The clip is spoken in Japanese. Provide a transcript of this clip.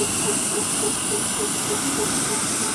ハハハハ